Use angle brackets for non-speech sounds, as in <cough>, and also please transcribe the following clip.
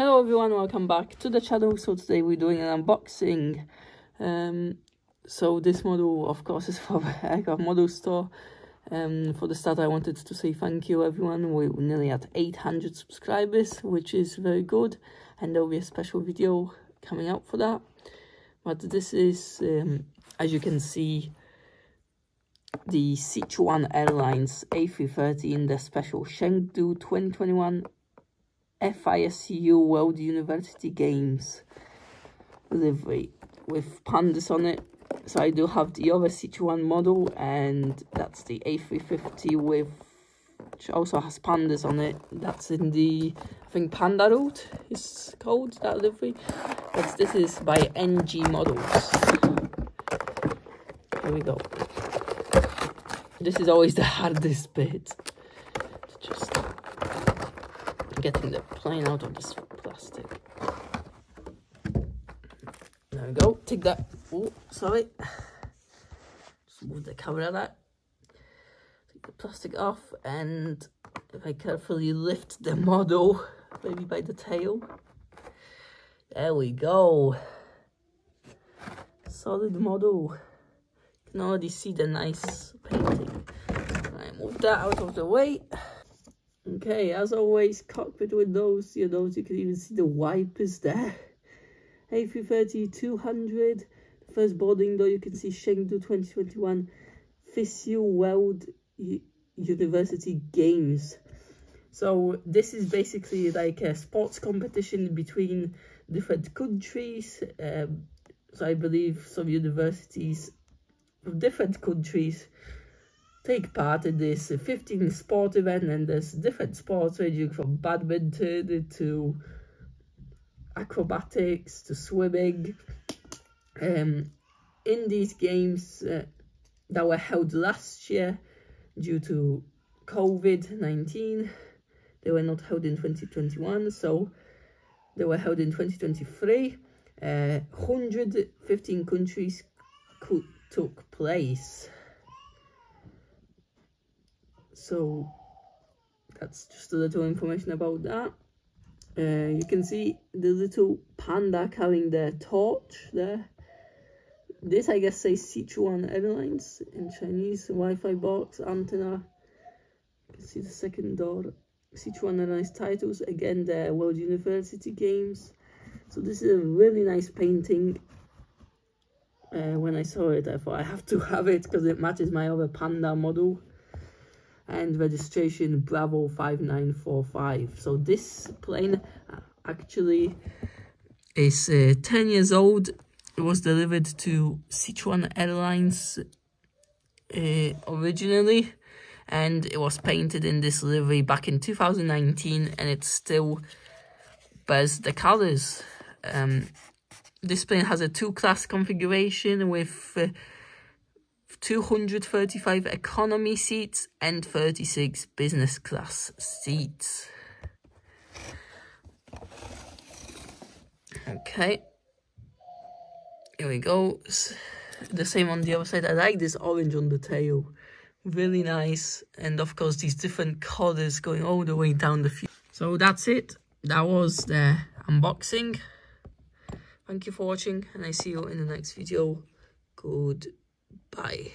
Hello everyone, welcome back to the channel. So today we're doing an unboxing. Um, so this model, of course, is for the aircraft model store. Um, for the start, I wanted to say thank you everyone. We're nearly at 800 subscribers, which is very good. And there'll be a special video coming out for that. But this is, um, as you can see, the Sichuan Airlines A330 in the special Chengdu 2021 FISU World University Games livery with pandas on it. So I do have the other Sichuan model and that's the A350 with which also has pandas on it. That's in the I think Panda route is called that livery. But this is by NG Models. Here we go. This is always the <laughs> hardest bit. Getting the plane out of this plastic. There we go. Take that. Oh, sorry. Just move the camera that. Take the plastic off and if I carefully lift the model, maybe by the tail. There we go. Solid model. You can already see the nice painting. I move that out of the way. Okay, as always, cockpit windows, you know, you can even see the wipers there. A330 200, first boarding door, you can see Chengdu 2021 FISU World University Games. So this is basically like a sports competition between different countries. Um, so I believe some universities from different countries take part in this 15 sport event and there's different sports ranging from badminton to acrobatics to swimming. Um, in these games uh, that were held last year due to COVID-19 they were not held in 2021 so they were held in 2023 uh, 115 countries took place so that's just a little information about that. Uh, you can see the little panda carrying the torch there. This i guess says sichuan airlines in chinese wi-fi box antenna. You can see the second door. Sichuan airlines titles again the world university games. So this is a really nice painting. Uh, when i saw it i thought i have to <laughs> have it because it matches my other panda model and registration Bravo 5945. So this plane actually is uh, 10 years old. It was delivered to Sichuan Airlines uh, originally and it was painted in this livery back in 2019 and it still bears the colors. Um, this plane has a two-class configuration with uh, 235 economy seats and 36 business class seats. Okay. Here we go. The same on the other side. I like this orange on the tail. Really nice. And of course, these different colors going all the way down the field. So that's it. That was the unboxing. Thank you for watching and I see you in the next video. Good Bye.